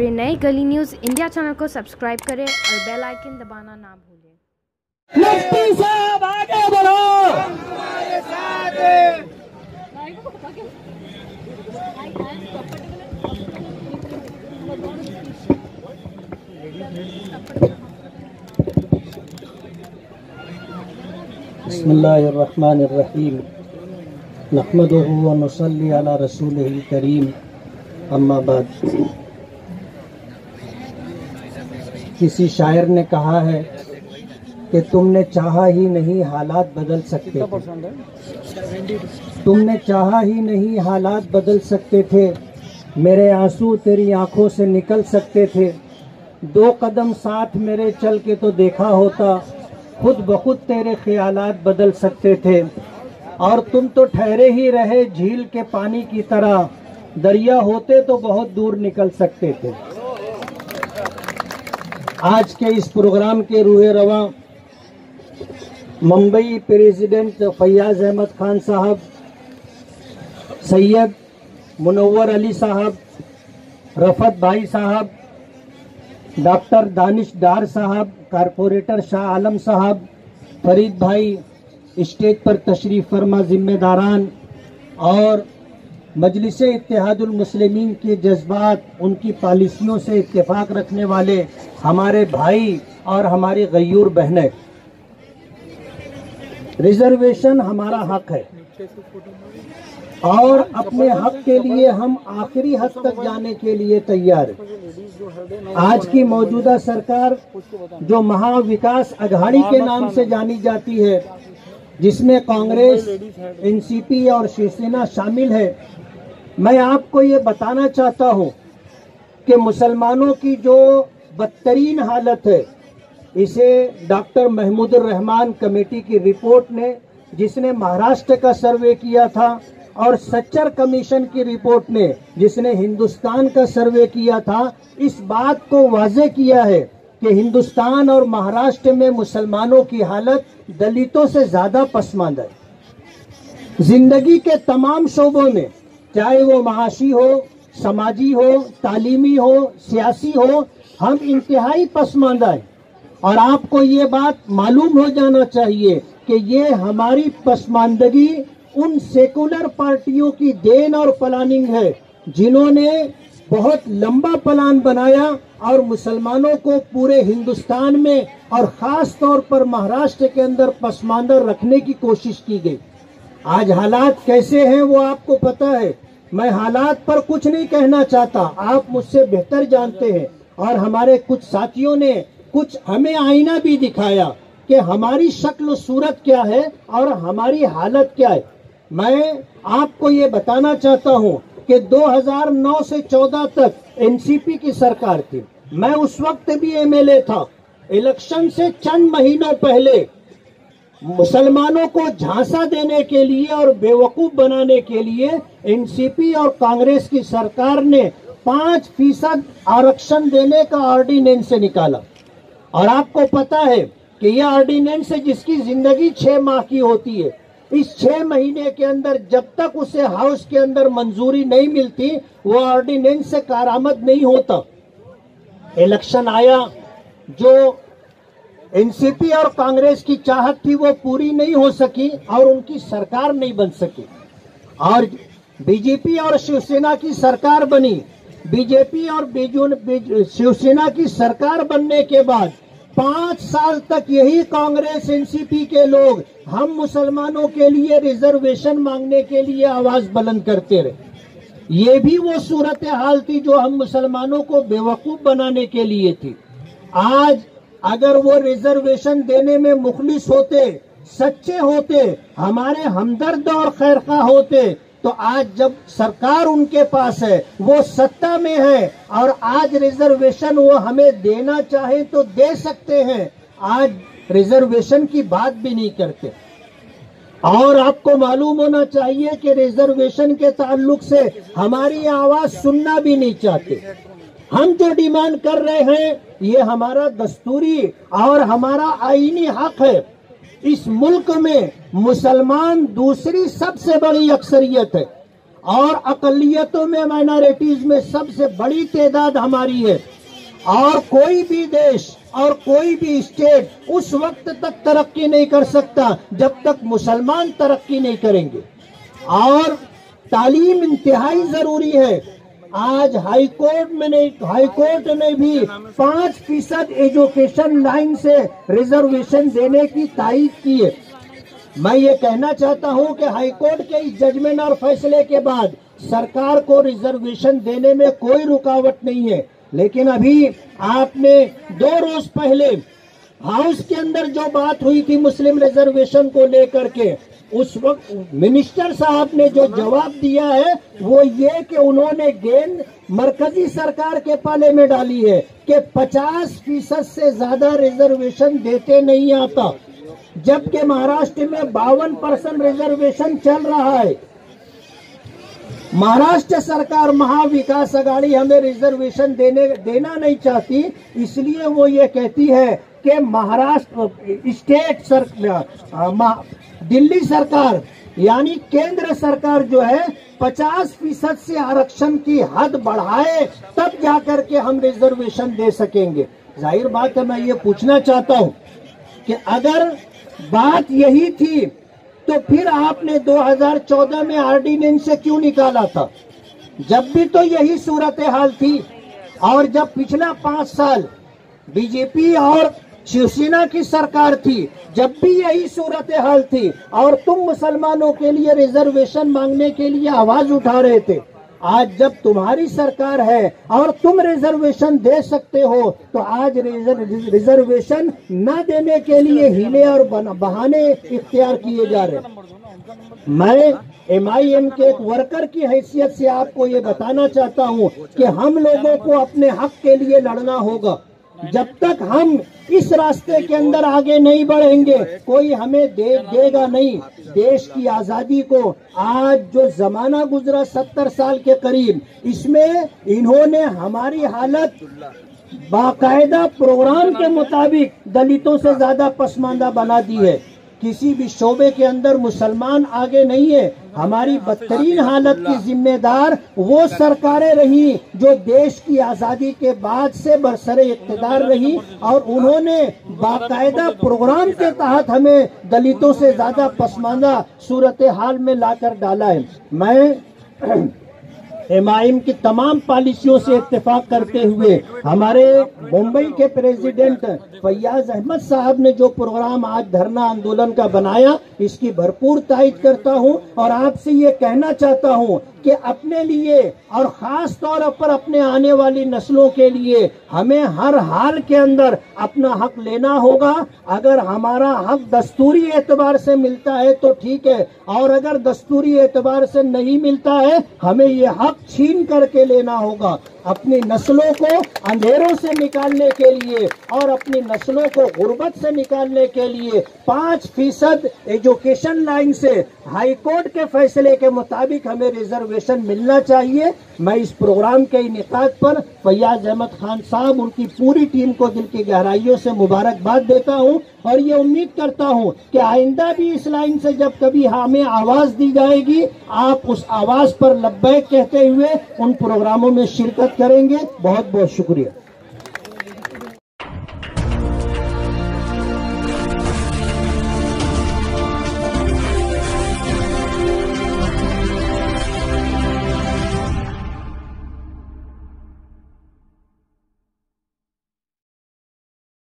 रहे नए गली न्यूज़ इंडिया चैनल को सब्सक्राइब करें और बेल आइकन दबाना ना भूलें। मुफ्ती साहब आगे बढ़ो। बसमीम रसूल करीम। अम्माबाद किसी शायर ने कहा है कि तुमने चाहा ही नहीं हालात बदल सकते थे। तुमने चाहा ही नहीं हालात बदल सकते थे। मेरे आँसू तेरी आँखों से निकल सकते थे। दो कदम साथ मेरे चल के तो देखा होता। खुद ब खुद तेरे ख्यालात बदल सकते थे। और तुम तो ठहरे ही रहे झील के पानी की तरह। दरिया होते तो बहुत दूर निकल सकते थे। आज के इस प्रोग्राम के रूहे रवा मुंबई प्रेसिडेंट फैयाज अहमद खान साहब, सैयद मुनवर अली साहब, रफत भाई साहब, डॉक्टर दानिश डार साहब, कारपोरेटर शाह आलम साहब, फरीद भाई स्टेज पर तशरीफ़ फरमा जिम्मेदारान और मजलिस इत्तेहादुल के जज्बात, उनकी पॉलिसियों से इतफाक़ रखने वाले हमारे भाई और हमारी गयूर बहनें। रिजर्वेशन हमारा हक है। और अपने हक के लिए हम आखिरी हद तक जाने के लिए तैयार आज की मौजूदा सरकार, जो महाविकास अघाड़ी के नाम से जानी जाती है जिसमें कांग्रेस, एनसीपी और शिवसेना शामिल है। मैं आपको ये बताना चाहता हूँ कि मुसलमानों की जो बदतरीन हालत है, इसे डॉक्टर महमूद रहमान कमेटी की रिपोर्ट ने, जिसने महाराष्ट्र का सर्वे किया था, और सच्चर कमीशन की रिपोर्ट ने, जिसने हिंदुस्तान का सर्वे किया था, इस बात को वाजे किया है कि हिंदुस्तान और महाराष्ट्र में मुसलमानों की हालत दलितों से ज़्यादा पसमानदा है। ज़िंदगी के तमाम शोबों में, चाहे वो महाशी हो, समाजी हो, तालीमी हो, सियासी हो, हम इंतहाई पसमानदा है। और आपको ये बात मालूम हो जाना चाहिए कि ये हमारी पसमानदगी उन सेकुलर पार्टियों की देन और प्लानिंग है, जिन्होंने बहुत लंबा प्लान बनाया और मुसलमानों को पूरे हिंदुस्तान में और खास तौर पर महाराष्ट्र के अंदर पसमानदा रखने की कोशिश की गई। आज हालात कैसे हैं वो आपको पता है। मैं हालात पर कुछ नहीं कहना चाहता। आप मुझसे बेहतर जानते हैं और हमारे कुछ साथियों ने कुछ हमें आईना भी दिखाया कि हमारी शक्ल सूरत क्या है और हमारी हालत क्या है। मैं आपको ये बताना चाहता हूँ कि 2009 से 14 तक एनसीपी की सरकार थी। मैं उस वक्त भी एमएलए था। इलेक्शन से चंद महीनों पहले मुसलमानों को झांसा देने के लिए और बेवकूफ़ बनाने के लिए एनसीपी और कांग्रेस की सरकार ने पाँच फ़ीसद आरक्षण देने का ऑर्डिनेंस से निकाला। और आपको पता है कि यह ऑर्डिनेंस जिसकी ज़िंदगी छह माह की होती है इस छह महीने के अंदर जब तक उसे हाउस के अंदर मंजूरी नहीं मिलती, वो ऑर्डिनेंस से कारामद नहीं होता। इलेक्शन आया, जो एनसीपी और कांग्रेस की चाहत थी वो पूरी नहीं हो सकी और उनकी सरकार नहीं बन सकी। और बीजेपी और शिवसेना की सरकार बनी। बीजेपी और शिवसेना की सरकार बनने के बाद पाँच साल तक यही कांग्रेस, एनसीपी के लोग हम मुसलमानों के लिए रिजर्वेशन मांगने के लिए आवाज़ बुलंद करते रहे। ये भी वो सूरत हाल थी जो हम मुसलमानों को बेवकूफ़ बनाने के लिए थी। आज अगर वो रिजर्वेशन देने में मुखलिस होते, सच्चे होते, हमारे हमदर्द और खैरखा होते तो आज जब सरकार उनके पास है, वो सत्ता में है, और आज रिजर्वेशन वो हमें देना चाहे तो दे सकते हैं, आज रिजर्वेशन की बात भी नहीं करते। और आपको मालूम होना चाहिए कि रिजर्वेशन के ताल्लुक से हमारी आवाज़ सुनना भी नहीं चाहते। हम जो डिमांड कर रहे हैं, ये हमारा दस्तूरी और हमारा आईनी हक है। इस मुल्क में मुसलमान दूसरी सबसे बड़ी अक्सरियत है। और अकलियतों में माइनॉरिटीज में सबसे बड़ी तादाद हमारी है। और कोई भी देश और कोई भी स्टेट उस वक्त तक तरक्की नहीं कर सकता, जब तक मुसलमान तरक्की नहीं करेंगे। और तालीम इंतहाई ज़रूरी है। आज हाई कोर्ट में नहीं हाई कोर्ट ने भी पाँच फ़ीसद एजुकेशन लाइन से रिजर्वेशन देने की तारीफ़ की है। मैं ये कहना चाहता हूँ कि हाई कोर्ट के इस जजमेंट और फैसले के बाद सरकार को रिजर्वेशन देने में कोई रुकावट नहीं है। लेकिन अभी आपने दो रोज पहले हाउस के अंदर जो बात हुई थी मुस्लिम रिजर्वेशन को लेकर के उस वक्त मिनिस्टर साहब ने जो जवाब दिया है, वो ये कि उन्होंने गेंद मरकजी सरकार के पाले में डाली है कि 50 फ़ीसद से ज़्यादा रिजर्वेशन देते नहीं आता। जबकि महाराष्ट्र में बावन परसेंट रिजर्वेशन चल रहा है। महाराष्ट्र सरकार महाविकास अघाड़ी हमें रिजर्वेशन देने, देना नहीं चाहती, इसलिए वो ये कहती है कि महाराष्ट्र, स्टेट सरकार दिल्ली सरकार, यानी केंद्र सरकार जो है 50 फ़ीसद से आरक्षण की हद बढ़ाए, तब जाकर के हम रिजर्वेशन दे सकेंगे। ज़ाहिर बात है, मैं ये पूछना चाहता हूँ कि अगर बात यही थी तो फिर आपने 2014 में आर्डिनेंस से क्यों निकाला था? जब भी तो यही सूरत हाल थी, और जब पिछला पाँच साल बीजेपी और शिवसेना की सरकार थी, जब भी यही सूरत हाल थी, और तुम मुसलमानों के लिए रिजर्वेशन मांगने के लिए आवाज़ उठा रहे थे। आज जब तुम्हारी सरकार है और तुम रिजर्वेशन दे सकते हो तो आज रिजर्वेशन न देने के लिए हीले और बहाने इख्तियार किए जा रहे मैं एम आई एम के एक वर्कर की हैसियत से आपको ये बताना चाहता हूँ कि हम लोगों को अपने हक के लिए लड़ना होगा। जब तक हम इस रास्ते के अंदर आगे नहीं बढ़ेंगे कोई हमें दे देगा नहीं। देश की आज़ादी को आज जो जमाना गुजरा सत्तर साल के करीब इसमें इन्होंने हमारी हालत बाकायदा प्रोग्राम के मुताबिक दलितों से ज़्यादा पसमानदा बना दी है। किसी भी शोबे के अंदर मुसलमान आगे नहीं है। हमारी बदतरीन हालत की जिम्मेदार वो सरकारें रही जो देश की आज़ादी के बाद से बरसरे इकतदार रही और उन्होंने बाकायदा प्रोग्राम के तहत हमें दलितों से ज़्यादा पसमानदा सूरत हाल में लाकर डाला है। मैं एमआईएम की तमाम पॉलिसियों से इतफाक करते हुए हमारे मुंबई के प्रेसिडेंट फैयाज अहमद साहब ने जो प्रोग्राम आज धरना आंदोलन का बनाया, इसकी भरपूर तायद करता हूँ और आपसे ये कहना चाहता हूँ कि अपने लिए और खास तौर पर अपने आने वाली नस्लों के लिए हमें हर हाल के अंदर अपना हक लेना होगा। अगर हमारा हक दस्तूरी एतबार से मिलता है तो ठीक है, और अगर दस्तूरी एतबार से नहीं मिलता है, हमें ये हक छीन करके लेना होगा। अपनी नस्लों को अंधेरों से निकालने के लिए और अपनी नस्लों को गुर्बत से निकालने के लिए पाँच फ़ीसद एजुकेशन लाइन से हाईकोर्ट के फैसले के मुताबिक हमें रिजर्वेशन मिलना चाहिए। मैं इस प्रोग्राम के इनका पर फैयाज अहमद खान साहब, उनकी पूरी टीम को दिल की गहराइयों से मुबारकबाद देता हूँ और ये उम्मीद करता हूँ कि आइंदा भी इस लाइन से जब कभी हमें आवाज़ दी जाएगी, आप उस आवाज़ पर लब्बैक कहते हुए उन प्रोग्रामों में शिरकत करेंगे। बहुत बहुत शुक्रिया।